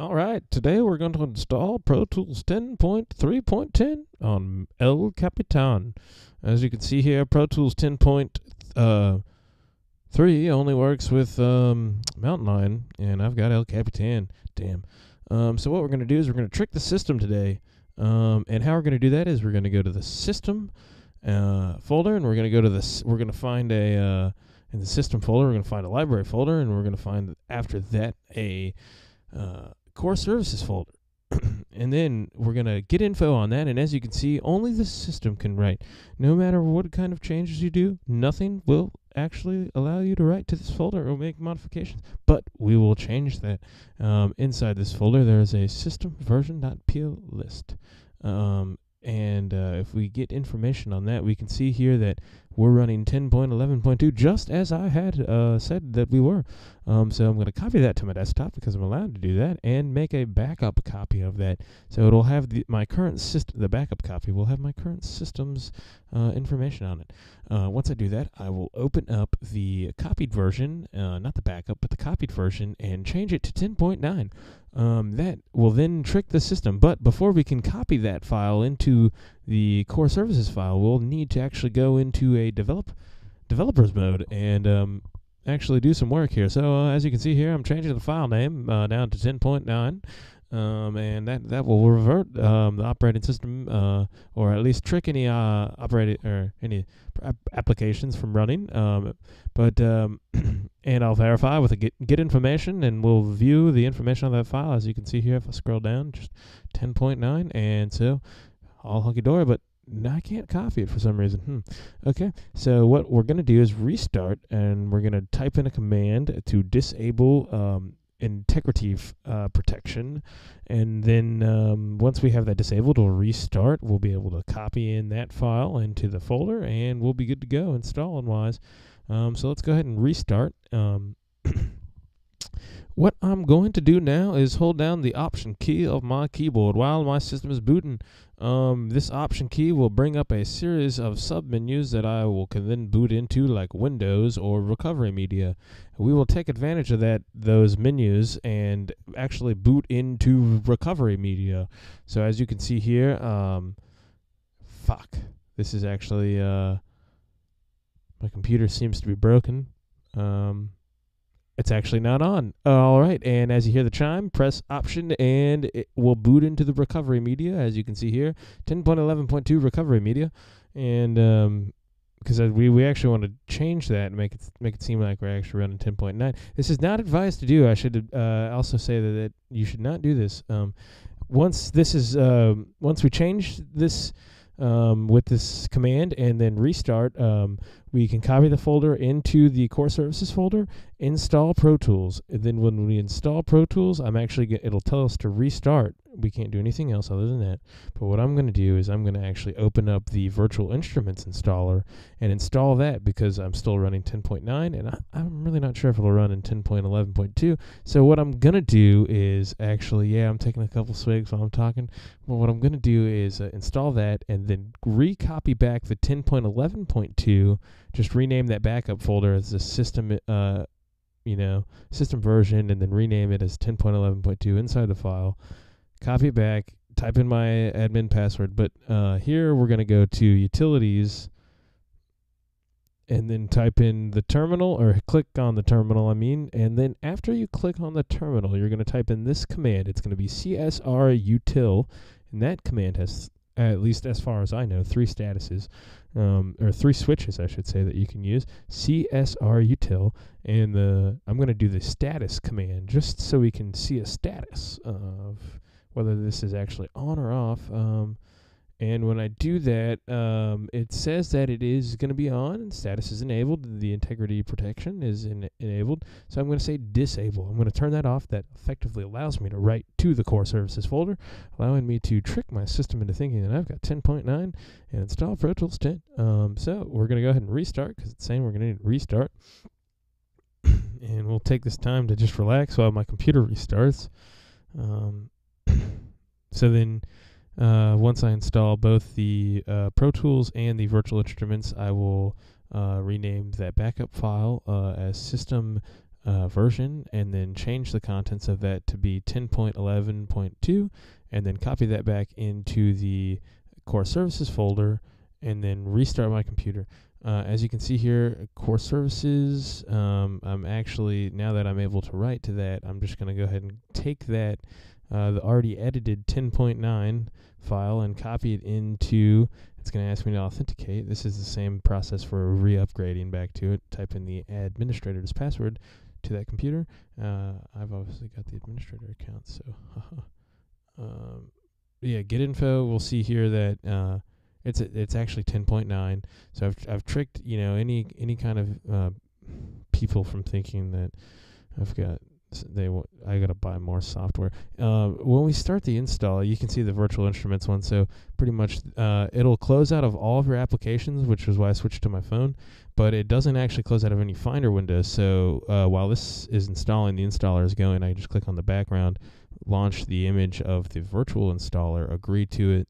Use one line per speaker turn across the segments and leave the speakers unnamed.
All right, today we're going to install Pro Tools 10.3.10 on El Capitan. As you can see here, Pro Tools 10.3 only works with um, Mountain Lion, and I've got El Capitan. Damn. Um, so what we're going to do is we're going to trick the system today. Um, and how we're going to do that is we're going to go to the system uh, folder, and we're going to go to this. We're going to find a uh, in the system folder. We're going to find a library folder, and we're going to find after that a uh, core services folder. and then we're going to get info on that. And as you can see, only the system can write. No matter what kind of changes you do, nothing will actually allow you to write to this folder or make modifications. But we will change that. Um, inside this folder, there is a system version.pl list. Um, and uh, if we get information on that, we can see here that we're running 10.11.2 just as I had uh, said that we were. Um, so I'm going to copy that to my desktop because I'm allowed to do that and make a backup copy of that. So it'll have the, my current system, the backup copy will have my current system's uh, information on it. Uh, once I do that, I will open up the copied version, uh, not the backup, but the copied version, and change it to 10.9. Um, that will then trick the system. But before we can copy that file into the core services file, we'll need to actually go into a develop developers mode and um, actually do some work here. So uh, as you can see here, I'm changing the file name uh, down to 10.9. Um, and that, that will revert um, the operating system, uh, or at least trick any uh, operating or any ap- applications from running. Um, but um, and I'll verify with a get, get information, and we'll view the information on that file. As you can see here, if I scroll down, just 10.9, and so all hunky dory, but I can't copy it for some reason. Hmm. Okay, so what we're going to do is restart, and we're going to type in a command to disable um, integrity uh, protection. And then um, once we have that disabled, we'll restart. We'll be able to copy in that file into the folder, and we'll be good to go installing wise. Um, so let's go ahead and restart. What I'm going to do now is hold down the option key of my keyboard while my system is booting. Um, this option key will bring up a series of submenus that I will can then boot into like Windows or recovery media. We will take advantage of that those menus and actually boot into recovery media. So as you can see here, um, fuck, this is actually uh, my computer seems to be broken. Um, it's actually not on. All right, and as you hear the chime, press Option and it will boot into the recovery media, as you can see here, 10.11.2 recovery media, and um, because we we actually want to change that and make it make it seem like we're actually running 10.9. This is not advised to do. I should uh, also say that, that you should not do this. Um, once this is um, once we change this um, with this command and then restart, um, we can copy the folder into the core services folder, install Pro Tools. And then when we install Pro Tools, I'm actually get, it'll tell us to restart. We can't do anything else other than that. But what I'm going to do is I'm going to actually open up the virtual instruments installer and install that because I'm still running 10.9 and I, I'm really not sure if it'll run in 10.11.2. So what I'm going to do is actually, yeah, I'm taking a couple swigs while I'm talking. Well, what I'm going to do is uh, install that and then recopy back the 10.11.2 just rename that backup folder as the system uh you know system version and then rename it as 10.11.2 inside the file copy it back type in my admin password but uh, here we're going to go to utilities and then type in the terminal or click on the terminal I mean and then after you click on the terminal you're going to type in this command it's going to be csrutil and that command has at least as far as I know, three statuses, um, or three switches, I should say, that you can use. csrutil, and the I'm going to do the status command just so we can see a status of whether this is actually on or off. Um, and when I do that, um, it says that it is going to be on status is enabled. The integrity protection is in enabled. So I'm going to say disable. I'm going to turn that off. That effectively allows me to write to the core services folder, allowing me to trick my system into thinking that I've got 10.9 and install Pro Tools 10. Um, so we're going to go ahead and restart because it's saying we're going to need to restart. and we'll take this time to just relax while my computer restarts. Um, so then uh, once I install both the uh, Pro Tools and the virtual instruments, I will uh, rename that backup file uh, as system uh, version and then change the contents of that to be 10.11.2 and then copy that back into the core services folder and then restart my computer. Uh, as you can see here, core services, um, I'm actually, now that I'm able to write to that, I'm just going to go ahead and take that, uh, the already edited 10.9 file and copy it into, it's going to ask me to authenticate. This is the same process for re-upgrading back to it. Type in the administrator's password to that computer. Uh, I've obviously got the administrator account, so um, yeah, get info. We'll see here that uh, it's a, it's actually 10.9. So I've I've tricked you know any any kind of uh, people from thinking that I've got they w- I gotta buy more software. Uh, when we start the install, you can see the virtual instruments one. So pretty much, uh, it'll close out of all of your applications, which is why I switched to my phone. But it doesn't actually close out of any Finder windows. So uh, while this is installing, the installer is going. I just click on the background, launch the image of the virtual installer, agree to it.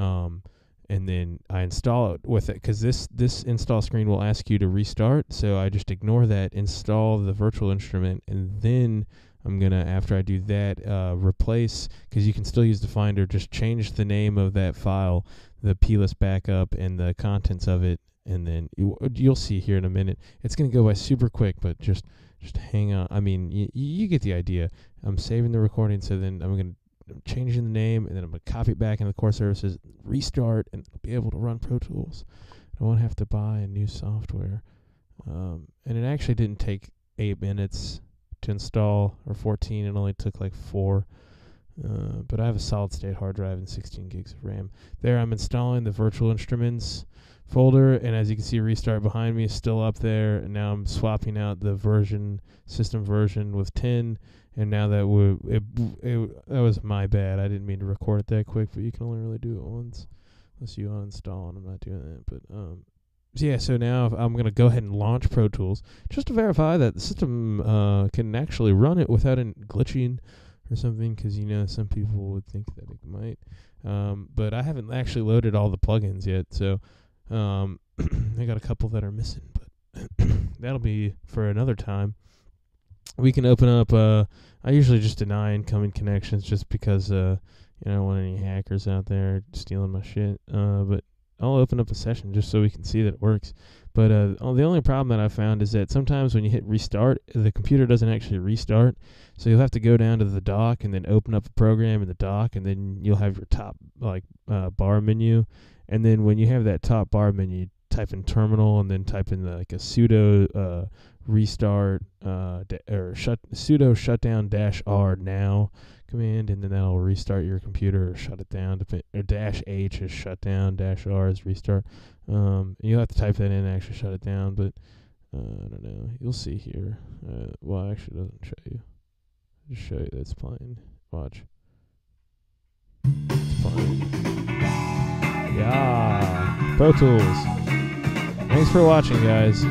Um, and then I install it with it because this this install screen will ask you to restart. So I just ignore that, install the virtual instrument, and then I'm gonna after I do that uh, replace because you can still use the Finder. Just change the name of that file, the plist backup, and the contents of it, and then you, you'll see here in a minute. It's gonna go by super quick, but just just hang on. I mean, you get the idea. I'm saving the recording, so then I'm gonna I'm changing the name, and then I'm to copy it back in the core services, restart, and be able to run Pro Tools. I won't have to buy a new software. Um, and it actually didn't take eight minutes to install, or 14. It only took like four. Uh, but I have a solid state hard drive and 16 gigs of RAM. There, I'm installing the virtual instruments folder, and as you can see, restart behind me is still up there. And now I'm swapping out the version, system version with 10 and now that we it, it that was my bad. I didn't mean to record it that quick, but you can only really do it once unless you uninstall. And I'm not doing that. But um, so yeah. So now I'm gonna go ahead and launch Pro Tools just to verify that the system uh can actually run it without it glitching or something. Because you know some people would think that it might. Um, but I haven't actually loaded all the plugins yet, so um, I got a couple that are missing, but that'll be for another time we can open up. Uh, I usually just deny incoming connections just because uh, you know, I don't want any hackers out there stealing my shit. Uh, but I'll open up a session just so we can see that it works. But uh, the only problem that I found is that sometimes when you hit restart, the computer doesn't actually restart. So you'll have to go down to the dock and then open up a program in the dock, and then you'll have your top like uh, bar menu. And then when you have that top bar menu, type in terminal and then type in the, like a sudo uh, restart uh, da- or shut sudo shutdown dash r now command, and then that'll restart your computer or shut it down. Or dash h is shut down, dash r is restart. Um, you'll have to type that in and actually shut it down, but uh, I don't know. You'll see here. Uh, well, actually, it doesn't show you. Just show you that it's playing. Watch. It's playing. Yeah. Pro Tools. Thanks for watching, guys.